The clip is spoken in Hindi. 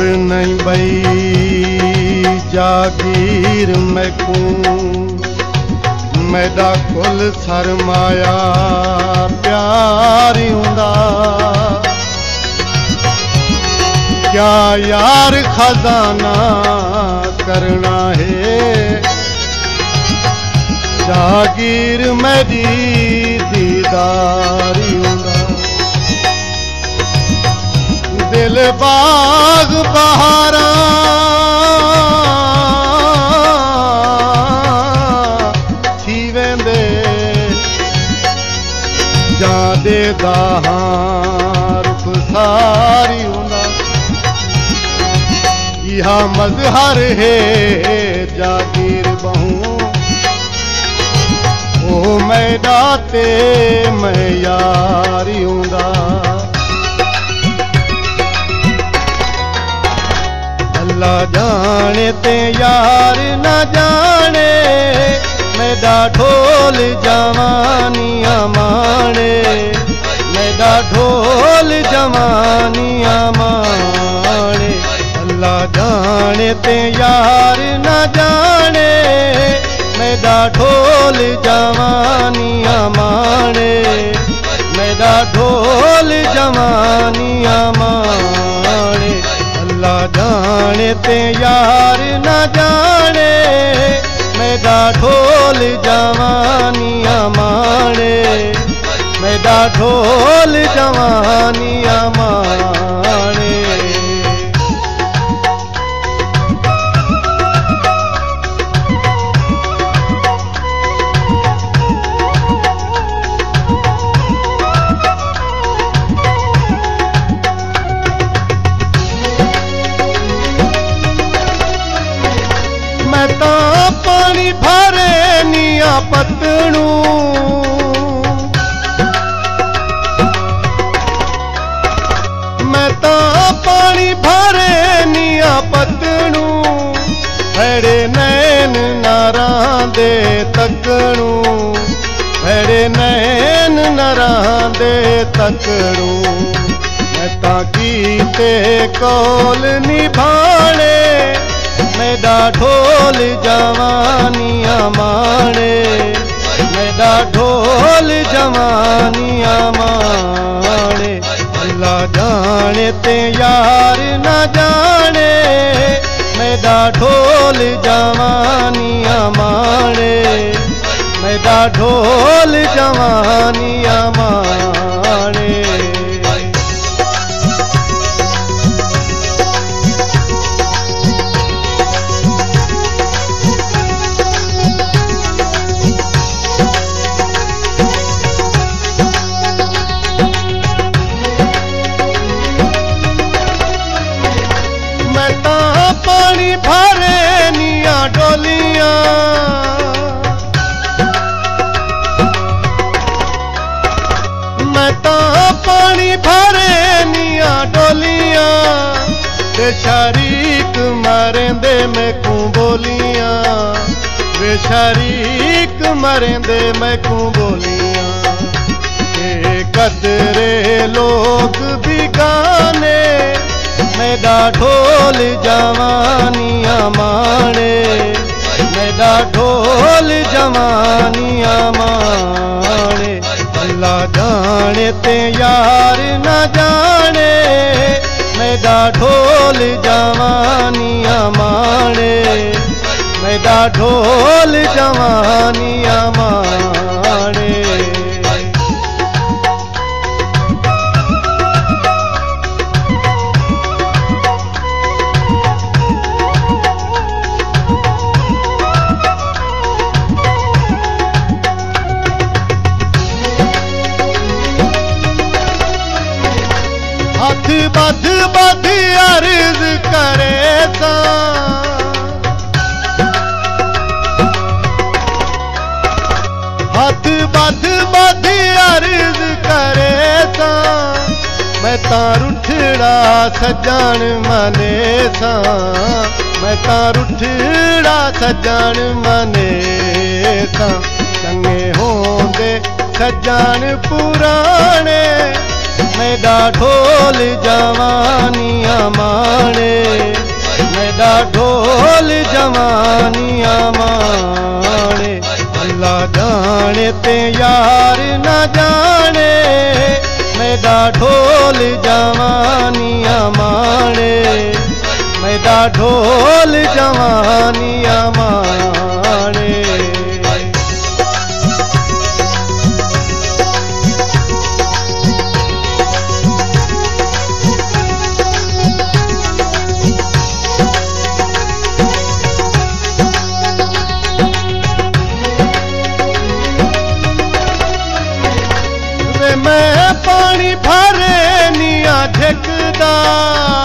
ਕੋਈ ਲੋੜ ਨਹੀਂ ਬਈ ਜਾਗੀਰ ਮੈਕੂ ਮੈਦਾ ਕੁੱਲ ਸਰਮਾਇਆ ਪਿਆਰ ਹੁੰਦਾ ਕਿਆ ਯਾਰ ਖਜ਼ਾਨਾ ਕਰਨਾ ਹੈ ਜਾਗੀਰ ਮੈਦੀ ਦੀਦਾਰੀ के बाग बहारा। थी वेंदे जादे रुख सारी हुंदा इहा मज़हर है, जागीर बहू। ओ मैडा ते मैं यारी हुंदा अला जाने, ते यार न जाने। मैदा ढोल जवानिया माने। मैदा ढोल जवानिया माने। अल्लाह जाने, ते यार न जाने। मैदा ढोल जवानिया माने। मैदा ढोल जवानिया माने। ठाणे ते यार न जाने। मैदा ठोल जवानिया माने। मैदा ठोल जवानिया माने। ਤਾਂ ਪਾਣੀ ਭਰੇ ਨੀਆਂ ਪਤਣੂ ਮੈਂ ਤਾਂ ਪਾਣੀ ਭਰੇ ਨੀਆਂ ਪਤਣੂ ਫੜੇ ਨੈਣ ਨਾਰਾਂ ਦੇ ਤੱਕਣੂ ਫੜੇ ਨੈਣ ਨਾਰਾਂ ਦੇ ਤੱਕਣੂ ਮੈਂ ਤਾਂ ਕੀਤੇ ਕੋਲ ਨਿਭਾਣੇ। मैदा ढोल जवानिया माने में ढोल जवानिया माणे अल्लाह जाने ते यार न जाने। मैदा ढोल जवानिया माणे मैदा ढोल जवानिया माणे दिया मैं पानी भरे निया डोलिया बेचारीक मारे मैं कू बोलिया। बेचारीक मारे दे मैं कू बोलिया। कदरे लोग बिगाने, मैं ढोल जवानिया माने। मेरा ढोल जवानिया माने। अल्लाह जाने ते यार न जाने। मेरा ढोल जवानिया माने। मेरा ढोल जवानिया माने। ਤਾਂ ਰੁੱਠੜਾ ਸਜਾਣ ਮਨੇ ਸਾਂ। ਮੈਂ ਤਾਂ ਰੁੱਠੜਾ ਸਜਾਣ ਮਨੇ ਸਾਂ। ਚੰਗੇ ਹੋਂਦੇ ਸਜਾਣ ਪੁਰਾਣੇ ਮੈਦਾ ਢੋਲ ਜਵਾਨੀਆਂ ਮਾਣੇ। ਮੈਦਾ ਢੋਲ ਜਵਾਨੀਆਂ ਮਾਣੇ। ਅੱਲਾ ਜਾਣੇ ਤੇ ਯਾਰ ਨਾ ਜਾਣੇ। मेरा ढोल जवानिया माणे मैदा ढोल जवानिया माणे ਨੀਆਂ